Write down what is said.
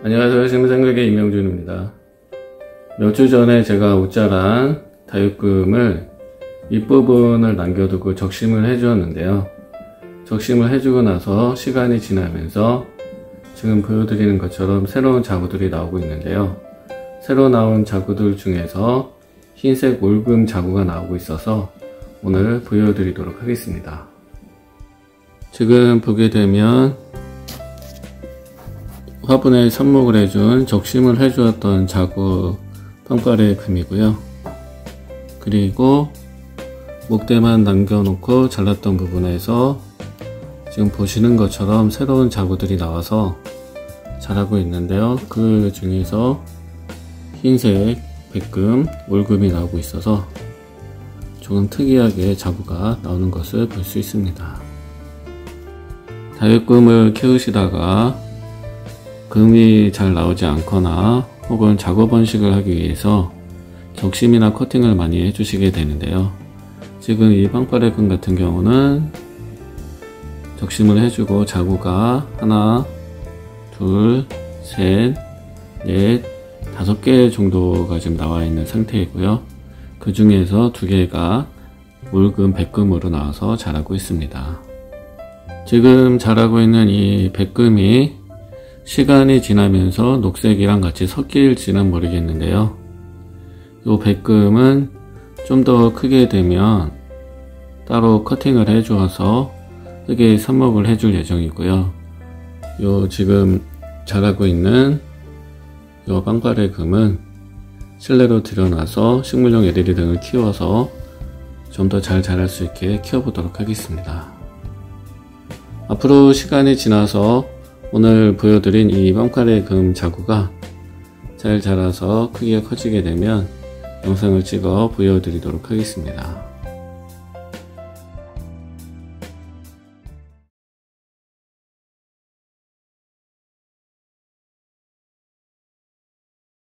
안녕하세요. 생물생각의 임명준입니다. 몇 주 전에 제가 옷자란 다육금을 윗부분을 남겨두고 적심을 해주었는데요. 적심을 해주고 나서 시간이 지나면서 지금 보여드리는 것처럼 새로운 자구들이 나오고 있는데요. 새로 나온 자구들 중에서 흰색 올금 자구가 나오고 있어서 오늘 보여드리도록 하겠습니다. 지금 보게 되면 화분에 선목을 해준 적심을 해주었던 자구 빵가래 금이고요. 그리고 목대만 남겨놓고 잘랐던 부분에서 지금 보시는 것처럼 새로운 자구들이 나와서 자라고 있는데요. 그 중에서 흰색, 백금, 올금이 나오고 있어서 조금 특이하게 자구가 나오는 것을 볼 수 있습니다. 다육금을 키우시다가 금이 잘 나오지 않거나 혹은 작업 번식을 하기 위해서 적심이나 커팅을 많이 해주시게 되는데요. 지금 이 빵빠레 금 같은 경우는 적심을 해주고 자구가 하나, 둘, 셋, 넷, 다섯 개 정도가 지금 나와 있는 상태이고요. 그 중에서 두 개가 물금, 백금으로 나와서 자라고 있습니다. 지금 자라고 있는 이 백금이 시간이 지나면서 녹색이랑 같이 섞일지는 모르겠는데요. 이 백금은 좀 더 크게 되면 따로 커팅을 해 주어서 크게 삽목을 해줄 예정이고요. 요 지금 자라고 있는 요 빵빠레 금은 실내로 들여놔서 식물용 LED 등을 키워서 좀 더 잘 자랄 수 있게 키워보도록 하겠습니다. 앞으로 시간이 지나서 오늘 보여드린 이 뻥카레 금 자구가 잘 자라서 크기가 커지게 되면 영상을 찍어 보여드리도록 하겠습니다.